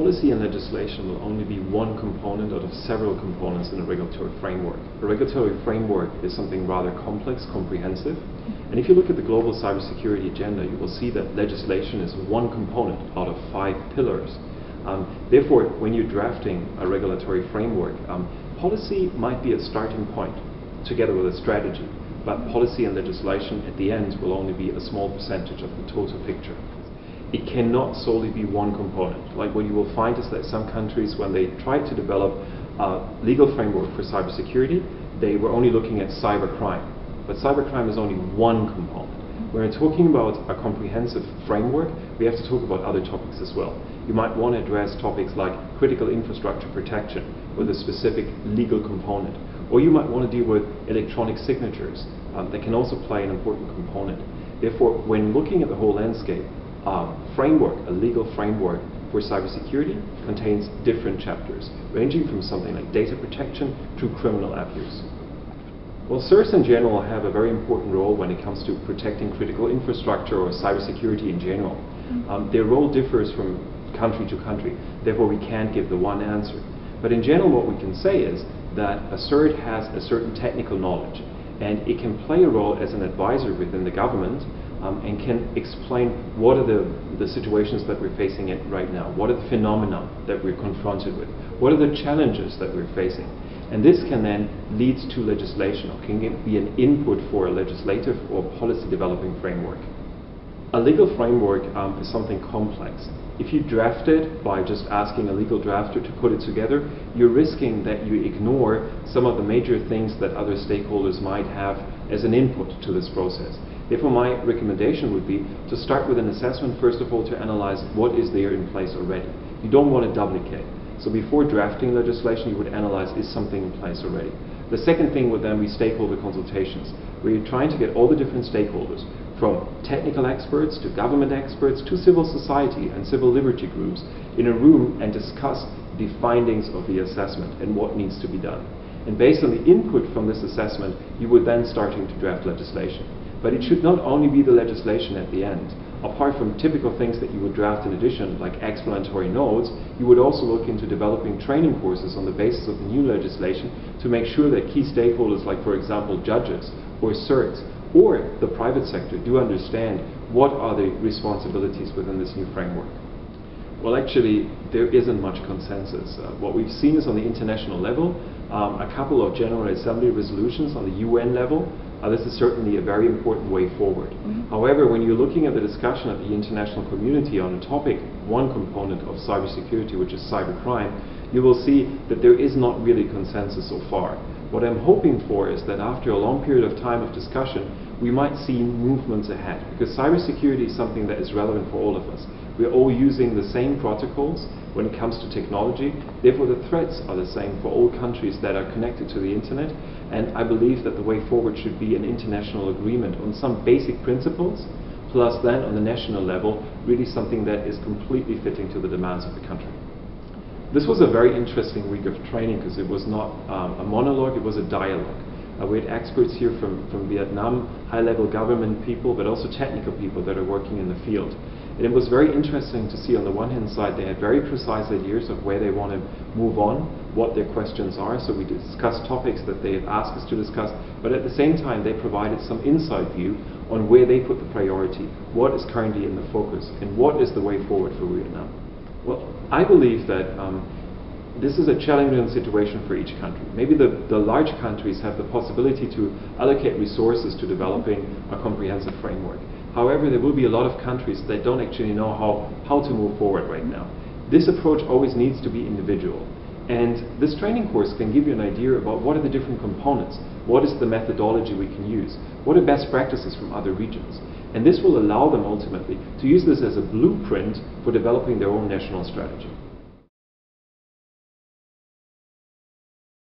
policy and legislation will only be one component out of several components in a regulatory framework. A regulatory framework is something rather complex, comprehensive, and if you look at the global cybersecurity agenda, you will see that legislation is one component out of five pillars. Um, therefore, when you're drafting a regulatory framework, um, policy might be a starting point together with a strategy, but policy and legislation at the end will only be a small percentage of the total picture it cannot solely be one component. Like what you will find is that some countries, when they tried to develop a legal framework for cybersecurity, they were only looking at cybercrime. But cybercrime is only one component. When we're talking about a comprehensive framework, we have to talk about other topics as well. You might want to address topics like critical infrastructure protection with a specific legal component. Or you might want to deal with electronic signatures um, that can also play an important component. Therefore, when looking at the whole landscape, uh, framework, a legal framework for cybersecurity contains different chapters, ranging from something like data protection to criminal abuse. Well, CERTs in general have a very important role when it comes to protecting critical infrastructure or cybersecurity in general. Mm-hmm. Um, their role differs from country to country, therefore we can't give the one answer. But in general what we can say is that a CERT has a certain technical knowledge and it can play a role as an advisor within the government um, and can explain what are the, the situations that we're facing it right now, what are the phenomena that we're confronted with, what are the challenges that we're facing. And this can then lead to legislation or can be an input for a legislative or policy developing framework. A legal framework um, is something complex. If you draft it by just asking a legal drafter to put it together, you're risking that you ignore some of the major things that other stakeholders might have as an input to this process. Therefore, my recommendation would be to start with an assessment, first of all, to analyze what is there in place already. You don't want to duplicate. So before drafting legislation, you would analyze is something in place already. The second thing would then be stakeholder consultations, where you're trying to get all the different stakeholders, from technical experts to government experts to civil society and civil liberty groups, in a room and discuss the findings of the assessment and what needs to be done. And based on the input from this assessment, you would then starting to draft legislation. But it should not only be the legislation at the end. Apart from typical things that you would draft in addition, like explanatory notes, you would also look into developing training courses on the basis of the new legislation to make sure that key stakeholders, like for example judges or CERTs, or the private sector do understand what are the responsibilities within this new framework. Well, actually, there isn't much consensus. Uh, what we've seen is on the international level, um, a couple of General Assembly resolutions on the UN level uh, this is certainly a very important way forward. Mm -hmm. However, when you're looking at the discussion of the international community on a topic, one component of cybersecurity, which is cybercrime, you will see that there is not really consensus so far. What I'm hoping for is that after a long period of time of discussion, we might see movements ahead, because cybersecurity is something that is relevant for all of us. We're all using the same protocols when it comes to technology. Therefore, the threats are the same for all countries that are connected to the internet. And I believe that the way forward should be an international agreement on some basic principles, plus then on the national level, really something that is completely fitting to the demands of the country. This was a very interesting week of training because it was not um, a monologue, it was a dialogue. Uh, we had experts here from, from Vietnam, high-level government people, but also technical people that are working in the field. And it was very interesting to see on the one hand side they had very precise ideas of where they want to move on, what their questions are. So we discussed topics that they had asked us to discuss, but at the same time they provided some inside view on where they put the priority, what is currently in the focus, and what is the way forward for Vietnam. Well, I believe that um, this is a challenging situation for each country. Maybe the, the large countries have the possibility to allocate resources to developing a comprehensive framework. However, there will be a lot of countries that don't actually know how, how to move forward right now. This approach always needs to be individual. And this training course can give you an idea about what are the different components, what is the methodology we can use, what are best practices from other regions. And this will allow them ultimately to use this as a blueprint for developing their own national strategy.